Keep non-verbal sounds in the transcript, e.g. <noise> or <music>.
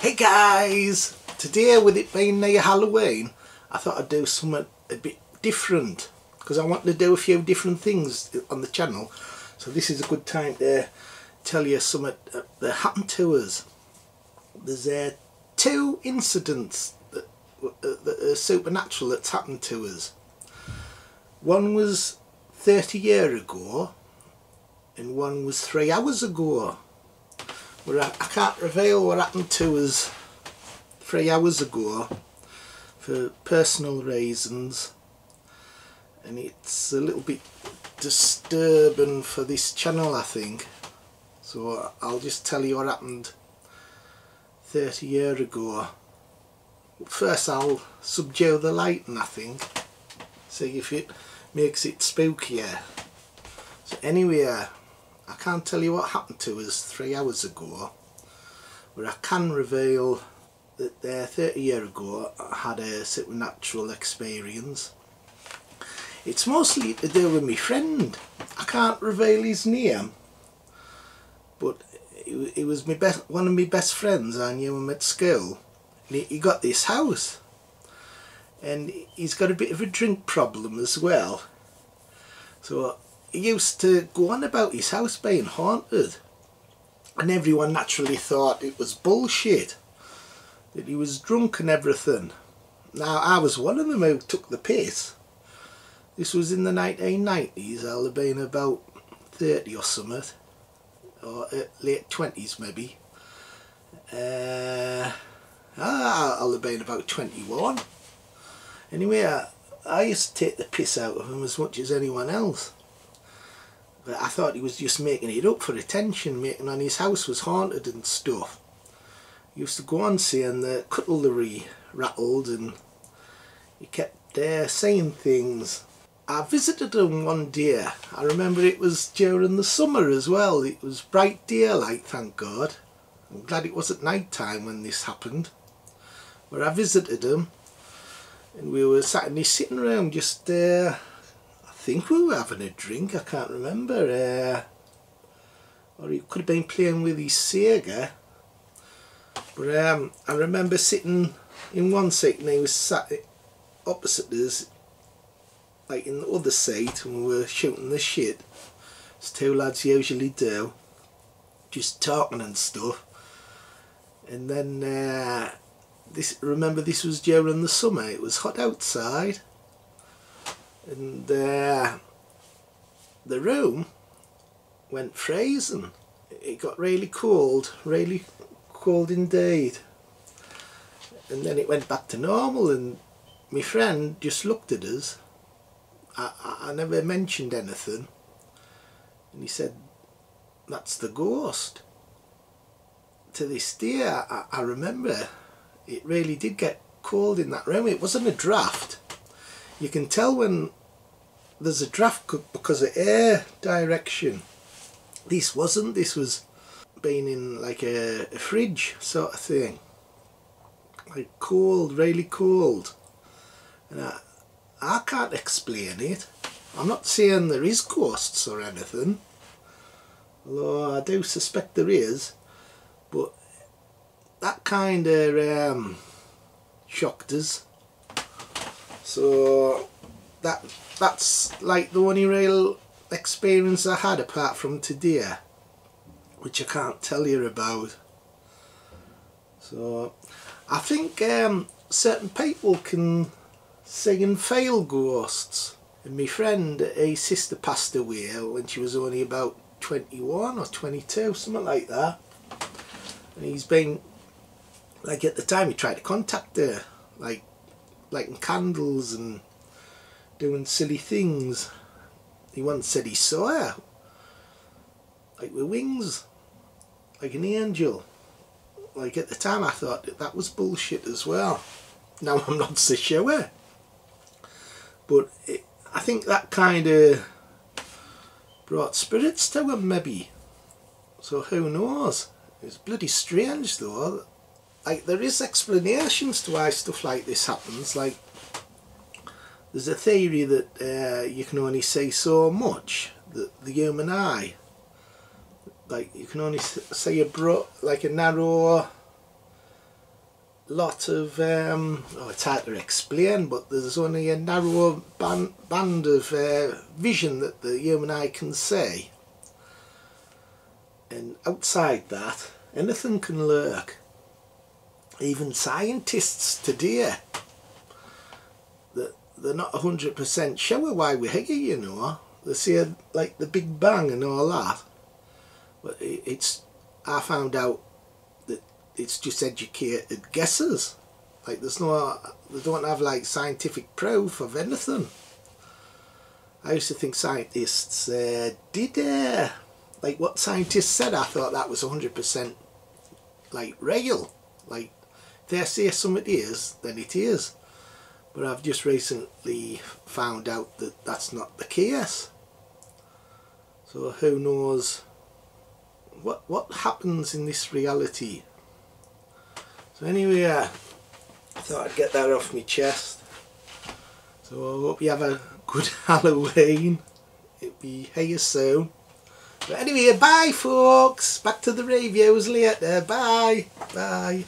Hey guys! Today with it being near Halloween I thought I'd do something a bit different because I want to do a few different things on the channel so this is a good time to tell you something that happened to us. There's uh, two incidents that, that are supernatural that's happened to us. One was 30 years ago and one was three hours ago I can't reveal what happened to us three hours ago for personal reasons. And it's a little bit disturbing for this channel I think. So I'll just tell you what happened 30 years ago. First I'll subdue the lighting I think see if it makes it spookier. So anyway I can't tell you what happened to us three hours ago but I can reveal that uh, 30 years ago I had a supernatural experience. It's mostly to do with my friend. I can't reveal his name but he, was my best one of my best friends I knew him at school. And he, he got this house. And he's got a bit of a drink problem as well. So used to go on about his house being haunted and everyone naturally thought it was bullshit that he was drunk and everything. Now I was one of them who took the piss. This was in the 1990s I'll have been about 30 or something or uh, late 20s maybe. Uh, I'll have been about 21 anyway I, I used to take the piss out of him as much as anyone else but I thought he was just making it up for attention, making on his house was haunted and stuff. He used to go on saying the cutlery rattled and he kept there uh, saying things. I visited him one day. I remember it was during the summer as well. It was bright daylight, thank God. I'm glad it wasn't night time when this happened. Where I visited him and we were sat in his sitting room just there. Uh, think we were having a drink, I can't remember. Uh, or he could have been playing with his Sega. But um, I remember sitting in one seat and he was sat opposite us, like in the other seat, and we were shooting the shit, as two lads usually do, just talking and stuff. And then, uh, this remember this was during the summer, it was hot outside and uh, the room went freezing it got really cold really cold indeed. And then it went back to normal and my friend just looked at us. I, I, I never mentioned anything. And he said that's the ghost. To this day I, I remember it really did get cold in that room. It wasn't a draft. You can tell when there's a draft cook because of air direction. This wasn't, this was being in like a, a fridge sort of thing. Like cold, really cold. And I, I can't explain it. I'm not saying there is ghosts or anything. Although I do suspect there is. But that kind of um, shocked us. So that that's like the only real experience I had apart from today which I can't tell you about. So I think um, certain people can sing and feel ghosts. And my friend a sister passed away when she was only about 21 or 22 something like that. And he's been like at the time he tried to contact her like lighting candles and doing silly things. He once said he saw her, like with wings, like an angel. Like at the time I thought that, that was bullshit as well. Now <laughs> I'm not so sure. But it, I think that kind of brought spirits to him maybe. So who knows? It's bloody strange though. Like there is explanations to why stuff like this happens. Like there's a theory that uh, you can only see so much that the human eye like you can only see a bro like a narrow lot of um, oh, it's hard to explain, but there's only a narrow band, band of uh, vision that the human eye can see, and outside that, anything can lurk. Even scientists today, they're not hundred percent sure why we're here. You know, they say like the Big Bang and all that, but it's I found out that it's just educated guesses. Like there's no, they don't have like scientific proof of anything. I used to think scientists uh, did, uh, like what scientists said, I thought that was 100% like real. Like if they say something is, then it is. But I've just recently found out that that's not the case. So who knows what what happens in this reality so anyway, I thought I'd get that off my chest. So I hope you have a good <laughs> Halloween. It'll be here soon. But anyway, bye folks. Back to the reviews later. Bye. Bye.